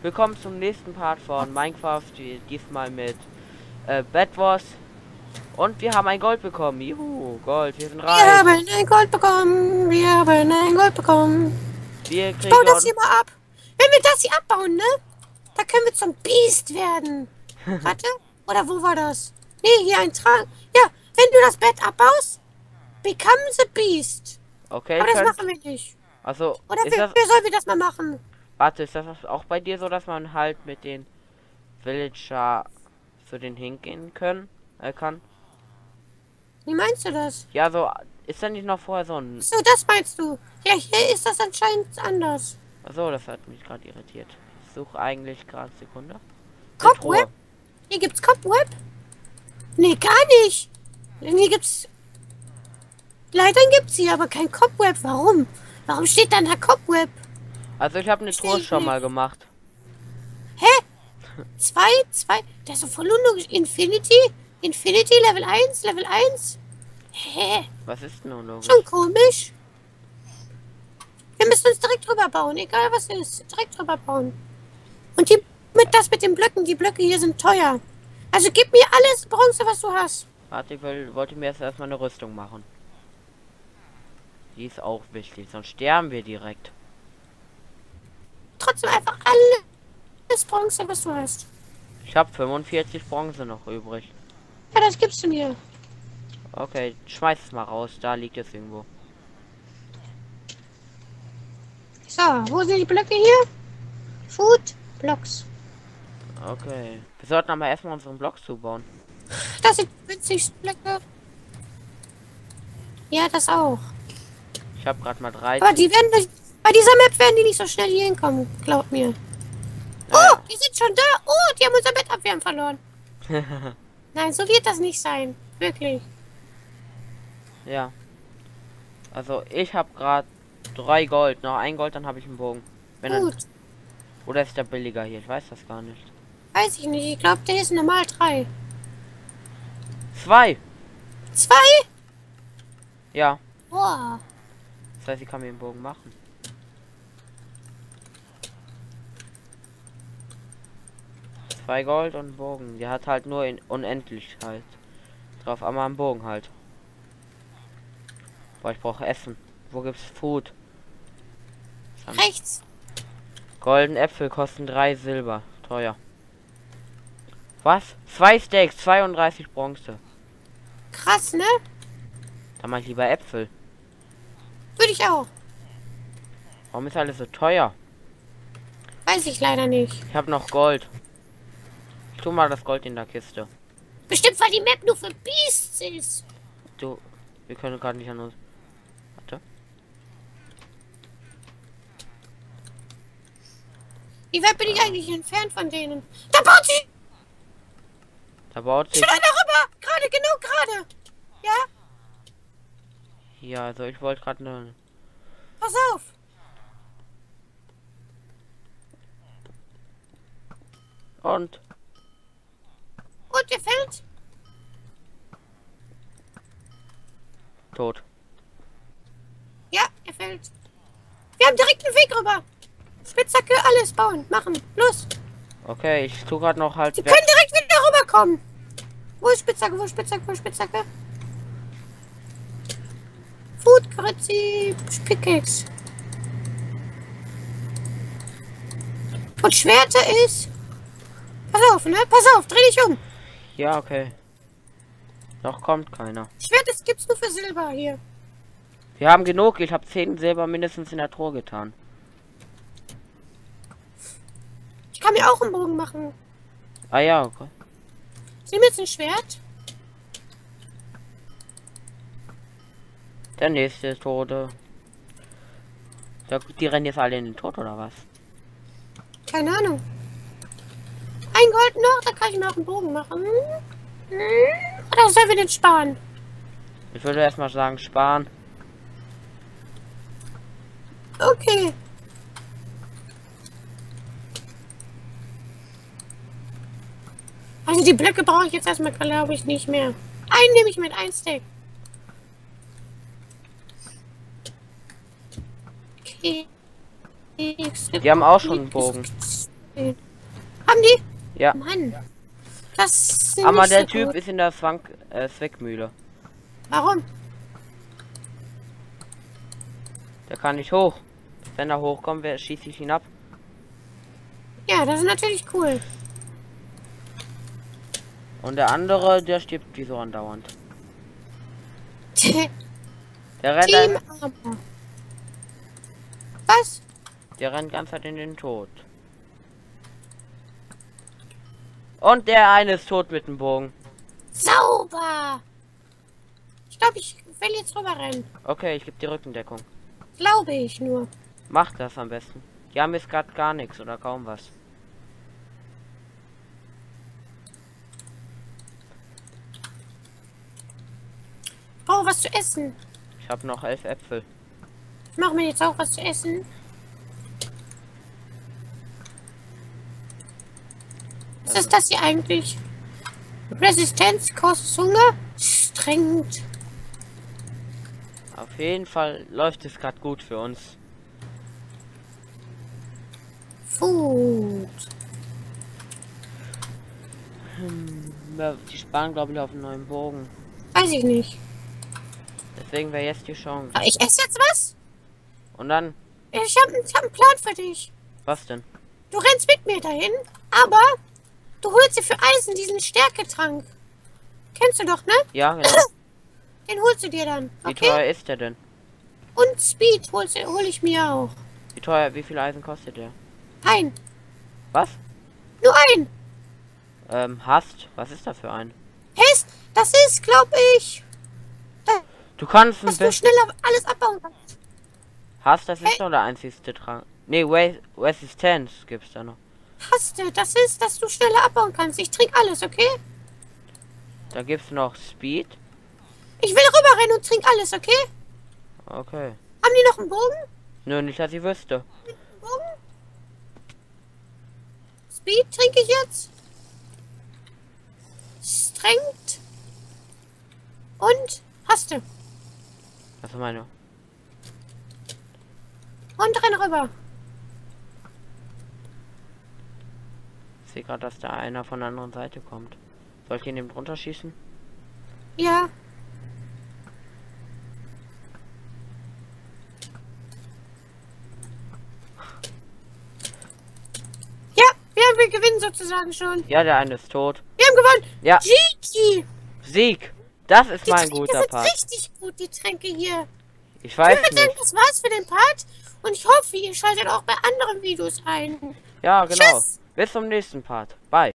Willkommen zum nächsten Part von Minecraft, diesmal mit äh, Bad Wars. Und wir haben ein Gold bekommen. Juhu, Gold, wir sind reich. Wir haben ein Gold bekommen. Wir haben ein Gold bekommen. Wir kriegen Bau das hier mal ab. Wenn wir das hier abbauen, ne? Da können wir zum Biest werden. Warte. Oder wo war das? Nee, hier ein Trank. Ja, wenn du das Bett abbaust, become the Beast. Okay, Aber das machen wir nicht. also Oder ist wer, das, sollen wir das mal machen? warte, ist das auch bei dir so, dass man halt mit den Villager zu den hingehen können, äh, kann? Wie meinst du das? Ja, so ist da nicht noch vorher so ein. So, das meinst du. Ja, hier ist das anscheinend anders. Achso, das hat mich gerade irritiert. Ich suche eigentlich gerade Sekunde. Cobweb? Hier gibt's Cobweb? Nee, gar nicht. Hier gibt's... Leitern gibt's hier, aber kein Cobweb. Warum? Warum steht da da Cobweb? Also ich habe eine Truhe schon mal gemacht. Hä? Zwei, zwei... Das ist doch voll unlogisch. Infinity? Infinity, Level 1, Level 1? Hä? Was ist denn unlogisch? Schon komisch. Wir müssen uns direkt drüber bauen, egal was ist. Direkt drüber bauen. Und die, mit das mit den Blöcken, die Blöcke hier sind teuer. Also gib mir alles Bronze, was du hast. Warte, ich will, wollte mir jetzt erstmal eine Rüstung machen. Die ist auch wichtig, sonst sterben wir direkt. Trotzdem einfach alles Bronze, was du hast. Ich habe 45 Bronze noch übrig. Ja, das gibst du mir. Okay, schmeiß es mal raus, da liegt es irgendwo. So, wo sind die Blöcke hier? Food, Blocks. Okay. Wir sollten aber erstmal unseren Block zubauen. Das sind günstigsten Blöcke. Ja, das auch. Ich habe gerade mal drei. Aber die werden nicht, bei dieser Map werden die nicht so schnell hier hinkommen, glaub mir. Oh, Ja. die sind schon da. Oh, die haben unser Bett abwehren verloren. Nein, so wird das nicht sein. Wirklich. ja. Also ich habe gerade drei Gold. Noch ein Gold, dann habe ich einen Bogen. Wenn dann, Gut. oder ist der billiger hier? Ich weiß das gar nicht. Weiß ich nicht. Ich glaube, der ist normal drei. Zwei. Zwei? Ja. Boah. Das heißt, ich kann mir den Bogen machen. Zwei Gold und Bogen. Die hat halt nur in Unendlichkeit drauf, aber am Bogen halt. Boah, ich brauche Essen. Wo gibt's Food? Rechts. Golden Äpfel kosten drei Silber. Teuer. Was? Zwei Steaks, 32 Bronze. Krass, ne? Da mach ich lieber Äpfel. Würde ich auch. Warum ist alles so teuer? Weiß ich leider nicht. Ich habe noch Gold. Ich tu mal das Gold in der Kiste. Bestimmt, weil die Map nur für Beasts ist. Du, wir können gerade nicht an uns. Warte. Wie weit bin ich eigentlich entfernt von denen? Da baut sie Da baut sich. schon einer Gerade, genau gerade. Ja, Ja, also ich wollte gerade ne. pass auf. Und Und der fällt. tot. Ja, er fällt. Wir haben direkt einen Weg rüber. Spitzhacke, alles bauen, machen. Los. Okay, ich tu gerade noch halt. Sie können direkt wieder rüberkommen. Wo ist Spitzhacke, wo ist Spitzhacke, wo ist Spitzhacke? Food, Kritzi, Pickaxe. Und Schwerter ist... Pass auf, ne? Pass auf, dreh dich um. Ja, okay. Noch kommt keiner. Schwert ist, gibt's nur für Silber hier. Wir haben genug. Ich habe 10 Silber mindestens in der Truhe getan. Ich kann mir auch einen Bogen machen. Ah ja, okay. Ich nehme jetzt ein Schwert. Der nächste ist Tode. Ja, die rennen jetzt alle in den Tod oder was? Keine Ahnung. Ein Gold noch, da kann ich mir auch einen Bogen machen. Oder sollen wir den sparen? Ich würde erstmal sagen, sparen. Okay. die Blöcke brauche ich jetzt erstmal, glaube ich, nicht mehr. Einen nehme ich mit, ein Stack. Okay. Die haben auch schon einen Bogen. Haben die? Ja. Mann. Das sind Aber der so Typ gut. ist in der Frank äh, Zweckmühle. Warum? Der kann nicht hoch. Wenn er hochkommt, schieße ich ihn ab. Ja, das ist natürlich cool. Und der andere, der stirbt wie so andauernd. Team Der rennt, ein, Armor. Was? der rennt ganz halt in den Tod. Und der eine ist tot mit dem Bogen. Sauber! Ich glaube, ich will jetzt rüber rennen. Okay, ich gebe die Rückendeckung. Glaube ich nur. Mach das am besten. Die haben jetzt gerade gar nichts oder kaum was. Brauche was zu essen. Ich habe noch elf Äpfel. Ich mache mir jetzt auch was zu essen. Was ist das hier eigentlich? Resistenz kostet Hunger? Strengt. Auf jeden Fall läuft es gerade gut für uns. Food. Ja, Die sparen glaube ich auf einen neuen Bogen. Weiß ich nicht. Deswegen wäre jetzt die Chance. Ich esse jetzt was? Und dann, Ich habe ich hab einen Plan für dich. was denn? Du rennst mit mir dahin, aber du holst dir für Eisen diesen Stärketrank. Kennst du doch, ne? Ja, genau. Den holst du dir dann. Wie Okay? teuer ist der denn? Und Speed hol ich mir auch. Wie teuer, wie viel Eisen kostet der? Ein. Was? Nur ein. Ähm, hast. Was ist da für ein? Hest, das ist, glaube ich, Du kannst ein bisschen. schneller alles abbauen kannst. Hast, das ist doch der einzigste Trank. Nee, Re Resistenz gibt's da noch. Hast du, das ist, dass du schneller abbauen kannst. Ich trinke alles, okay? Da gibt's noch Speed. Ich will rüberrennen und trink alles, okay? Okay. Haben die noch einen Bogen? Nö, nicht, dass ich wüsste. Bogen? Speed trinke ich jetzt. Strengt. Und hast du. Also meine. Und renn rüber. Ich sehe gerade, dass da einer von der anderen Seite kommt. Soll ich ihn eben drunter schießen? Ja. Ja, wir, wir gewinnen sozusagen schon. Ja, der eine ist tot. Wir haben gewonnen. Ja, Gigi. Sieg. Das ist Die mein Tränke guter sind Part. richtig gut, die Tränke hier. Ich Ich weiß würde sagen, nicht. das war's für den Part. Und ich hoffe, ihr schaltet auch bei anderen Videos ein. Ja, genau. Tschüss. Bis zum nächsten Part. Bye.